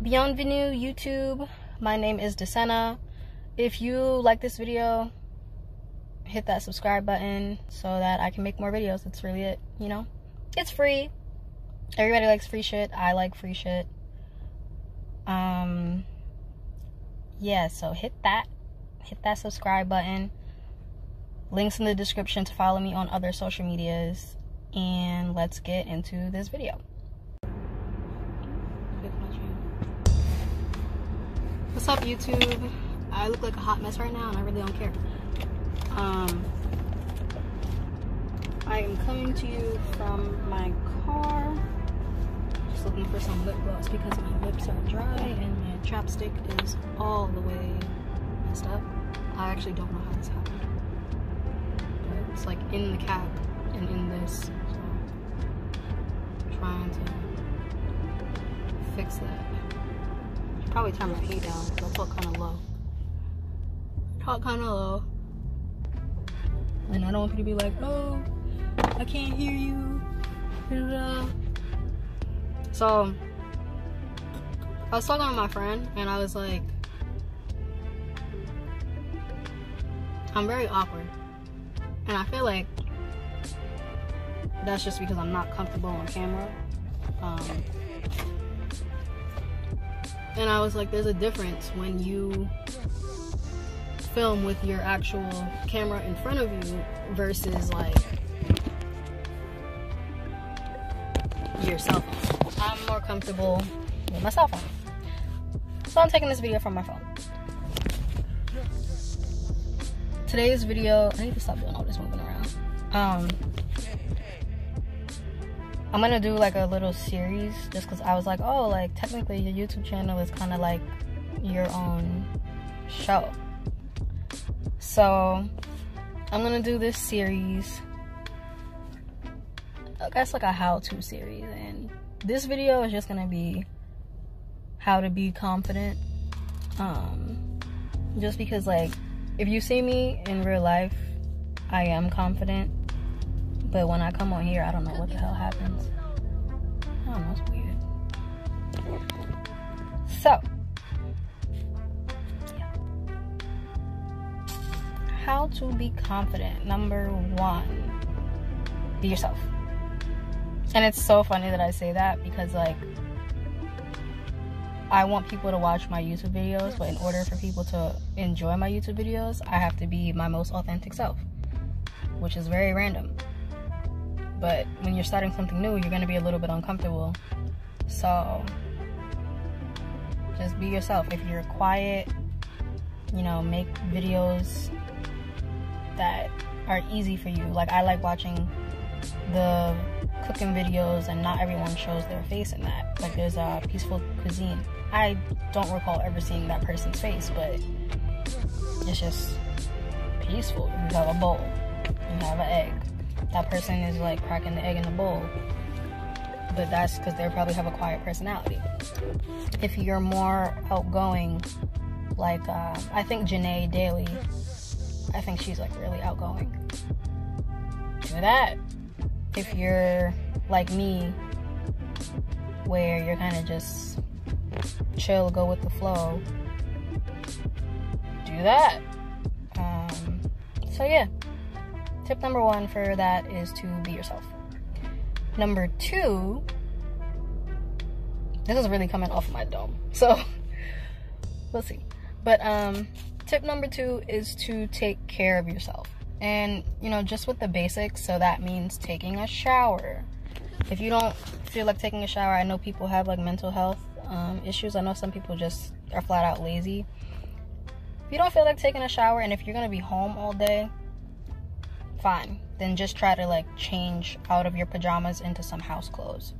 Bienvenue YouTube. My name is Desena. If you like this video, hit that subscribe button so that I can make more videos. That's really it, you know? It's free. Everybody likes free shit. I like free shit. Um yeah, so hit that. Hit that subscribe button. Links in the description to follow me on other social medias. And let's get into this video. What's up, YouTube? I look like a hot mess right now, and I really don't care. Um, I am coming to you from my car. Just looking for some lip gloss because my lips are dry and my chapstick is all the way messed up. I actually don't know how this happened. But it's like in the cap and in this. So I'm trying to fix that. Probably turn my heat down I talk kind of low. Talk kind of low. And I don't want you to be like, oh, I can't hear you. So, I was talking to my friend, and I was like, I'm very awkward. And I feel like that's just because I'm not comfortable on camera. Um, and I was like, there's a difference when you film with your actual camera in front of you versus like your cell phone. I'm more comfortable with my cell phone. So I'm taking this video from my phone. Today's video, I need to stop doing all this moving around. Um, I'm gonna do like a little series just because I was like, oh, like technically your YouTube channel is kind of like your own show. So I'm gonna do this series. I guess like a how-to series, and this video is just gonna be how to be confident. Um, just because like if you see me in real life, I am confident but when I come on here, I don't know what the hell happens. Oh, I don't know, it's weird. So, yeah. How to be confident. Number one, be yourself. And it's so funny that I say that because, like, I want people to watch my YouTube videos, but in order for people to enjoy my YouTube videos, I have to be my most authentic self, which is very random but when you're starting something new, you're going to be a little bit uncomfortable. So just be yourself. If you're quiet, you know, make videos that are easy for you. Like I like watching the cooking videos and not everyone shows their face in that. Like there's a peaceful cuisine. I don't recall ever seeing that person's face, but it's just peaceful. You have a bowl, you have an egg, that person is like cracking the egg in the bowl. But that's because they probably have a quiet personality. If you're more outgoing, like uh, I think Janae Daly, I think she's like really outgoing. Do that. If you're like me, where you're kind of just chill, go with the flow, do that. Um, so yeah tip number one for that is to be yourself. Number two, this is really coming off my dome, so we'll see. But um, tip number two is to take care of yourself, and you know, just with the basics. So that means taking a shower. If you don't feel like taking a shower, I know people have like mental health um, issues. I know some people just are flat out lazy. If you don't feel like taking a shower, and if you're gonna be home all day, fine. Then just try to like change out of your pajamas into some house clothes.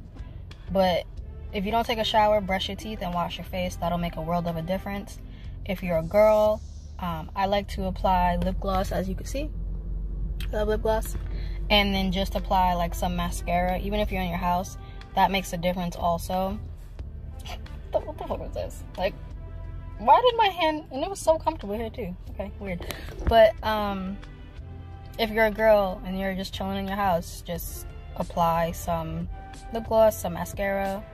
But if you don't take a shower, brush your teeth, and wash your face, that'll make a world of a difference. If you're a girl, um, I like to apply lip gloss, as you can see. Love lip gloss. And then just apply like some mascara, even if you're in your house. That makes a difference also. what the fuck was this? Like, why did my hand, and it was so comfortable here too. Okay, weird. But, um, if you're a girl and you're just chilling in your house, just apply some lip gloss, some mascara.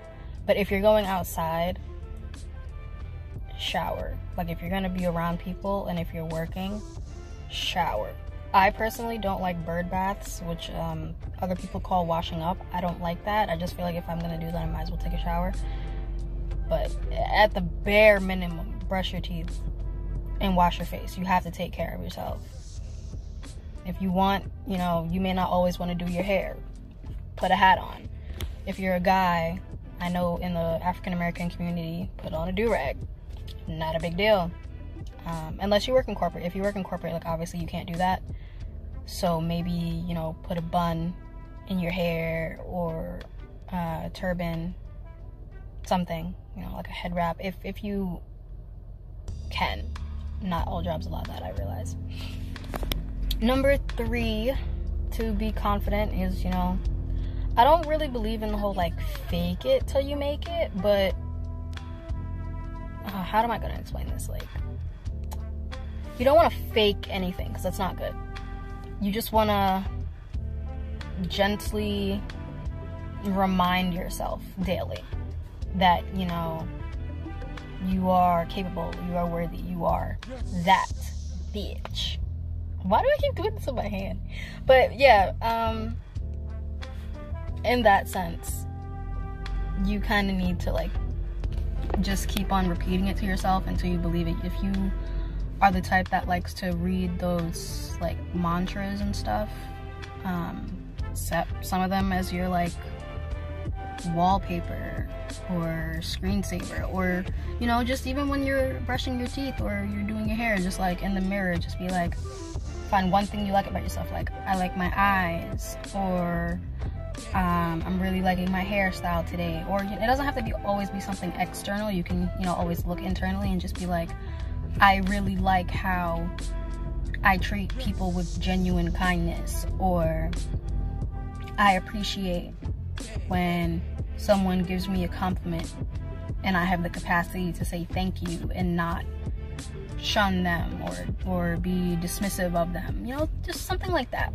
But if you're going outside, shower. Like if you're gonna be around people and if you're working, shower. I personally don't like bird baths, which um, other people call washing up. I don't like that. I just feel like if I'm gonna do that, I might as well take a shower. But at the bare minimum, brush your teeth and wash your face. You have to take care of yourself. If you want, you know, you may not always want to do your hair. Put a hat on. If you're a guy, I know in the African American community, put on a do rag. Not a big deal. Um, unless you work in corporate. If you work in corporate, like obviously you can't do that. So maybe, you know, put a bun in your hair or a turban, something, you know, like a head wrap. If, if you can. Not all jobs allow that, I realize. Number three, to be confident is, you know, I don't really believe in the whole like fake it till you make it, but uh, how am I gonna explain this? Like, you don't want to fake anything because that's not good. You just want to gently remind yourself daily that, you know, you are capable, you are worthy, you are that bitch. Why do I keep doing this with my hand? But yeah, um, in that sense, you kind of need to like just keep on repeating it to yourself until you believe it. If you are the type that likes to read those like mantras and stuff, um, set some of them as your like wallpaper or screensaver or you know just even when you're brushing your teeth or you're doing your hair just like in the mirror just be like find one thing you like about yourself like i like my eyes or um, i'm really liking my hairstyle today or it doesn't have to be always be something external you can you know always look internally and just be like i really like how i treat people with genuine kindness or i appreciate when someone gives me a compliment and I have the capacity to say thank you and not shun them or or be dismissive of them. You know, just something like that.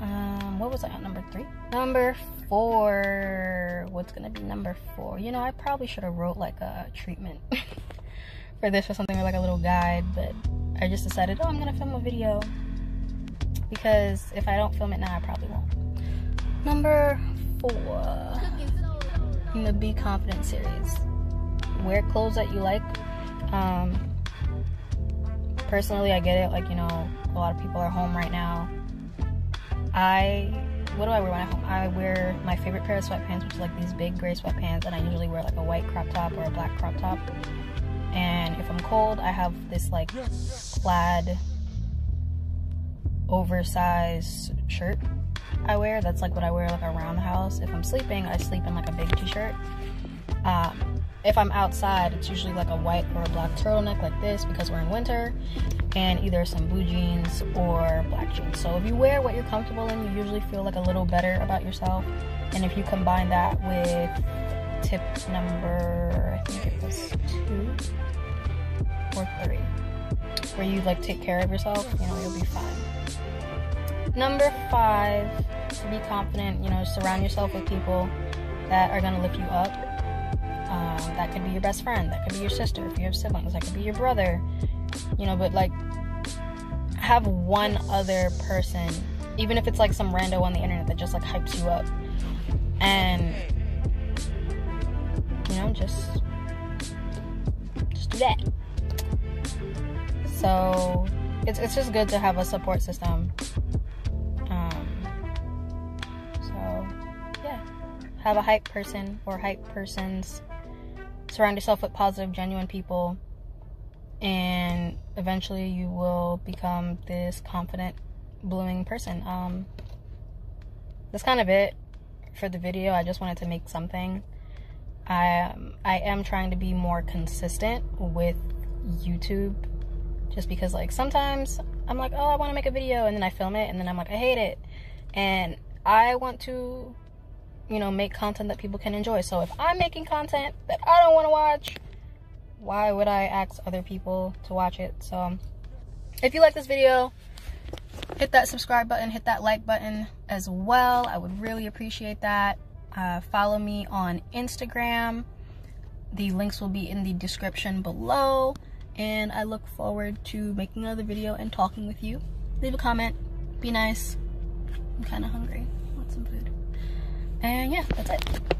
Um, what was I number three? Number four. What's gonna be number four? You know, I probably should have wrote like a treatment for this or something or like a little guide, but I just decided, oh, I'm gonna film a video because if I don't film it now, I probably won't. Number four in the Be Confident series. Wear clothes that you like. Um, personally, I get it. Like, you know, a lot of people are home right now. I, what do I wear when I'm home? I wear my favorite pair of sweatpants, which is like these big gray sweatpants, and I usually wear like a white crop top or a black crop top. And if I'm cold, I have this like plaid oversized shirt I wear. That's like what I wear like around the house. If I'm sleeping, I sleep in like a big t-shirt. Um, if I'm outside, it's usually like a white or a black turtleneck like this because we're in winter, and either some blue jeans or black jeans. So if you wear what you're comfortable in, you usually feel like a little better about yourself. And if you combine that with tip number, I think it was two or three, where you like take care of yourself, you know, you'll be fine. Number five, be confident, you know, surround yourself with people that are gonna lift you up. Um, that could be your best friend, that could be your sister if you have siblings, that could be your brother, you know, but like have one other person, even if it's like some rando on the internet that just like hypes you up. And you know, just just do that. So it's it's just good to have a support system Um, so, yeah. have a hype person or hype persons. Surround yourself with positive, genuine people, and eventually you will become this confident, blooming person. Um, that's kind of it for the video. I just wanted to make something. I um, I am trying to be more consistent with YouTube, just because like sometimes I'm like, oh, I want to make a video, and then I film it, and then I'm like, I hate it, and I want to you know, make content that people can enjoy. So if I'm making content that I don't want to watch, why would I ask other people to watch it? So if you like this video, hit that subscribe button, hit that like button as well. I would really appreciate that. Uh, follow me on Instagram. the links will be in the description below. And I look forward to making another video and talking with you. Leave a comment. Be nice. I'm kind of hungry. Want some food. And yeah, that's it.